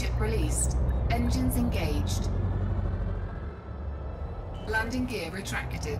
Ship released. Engines engaged. Landing gear retracted.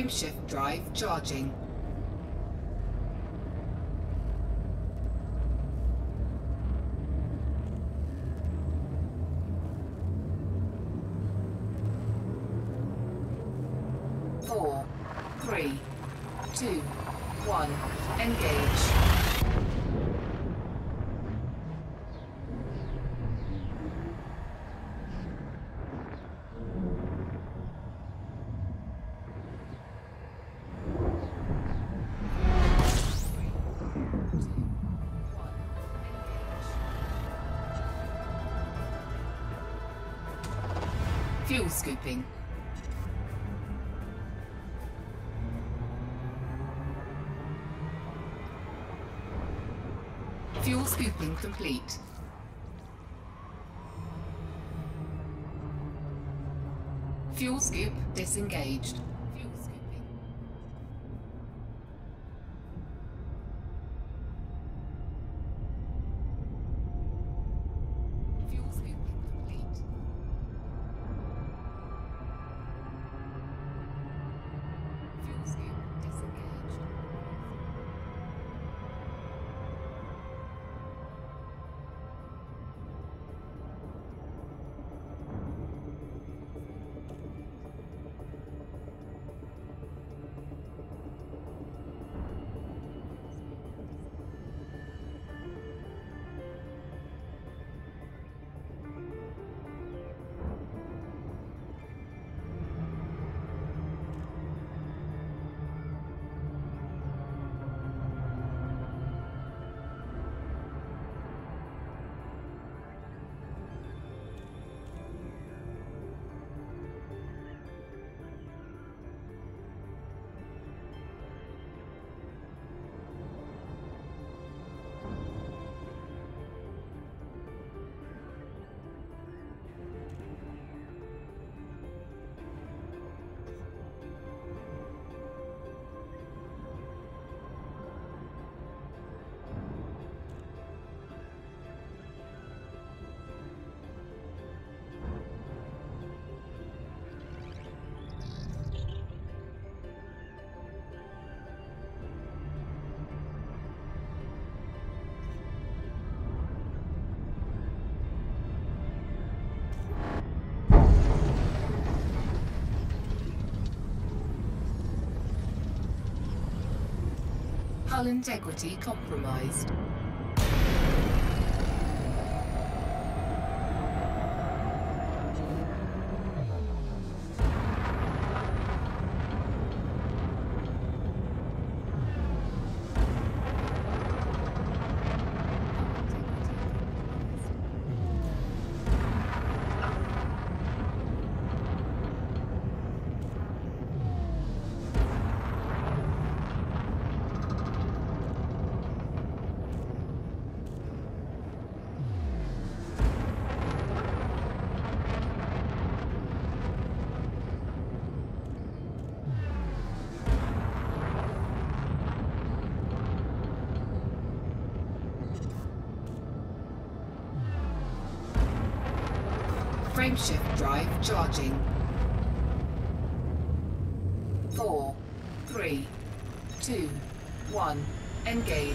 Frameshift drive charging. Four, three, two, one, engage. Fuel scooping. Fuel scooping complete. Fuel scoop disengaged. Integrity compromised. Frameshift drive charging. Four, three, two, one, engage.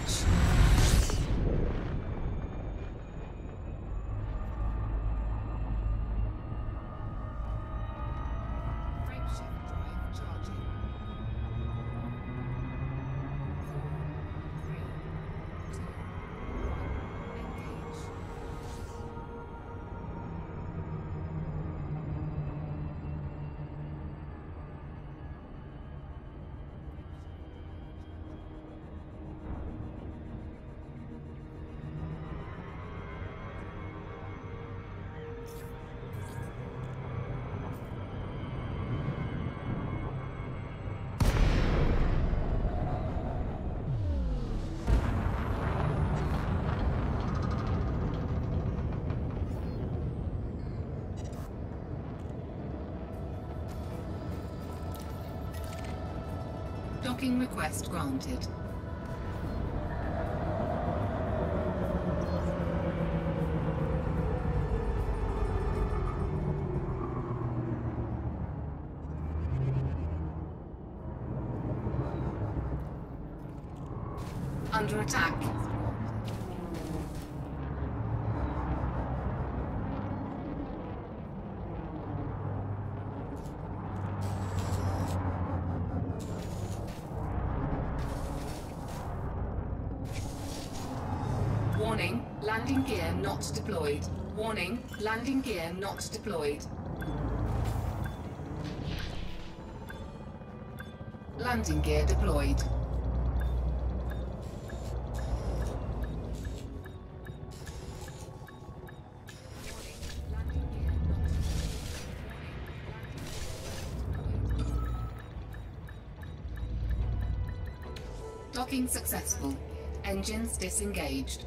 Docking request granted. Under attack. Warning, landing gear not deployed. Warning, landing gear not deployed. Landing gear deployed. Docking successful. Engines disengaged.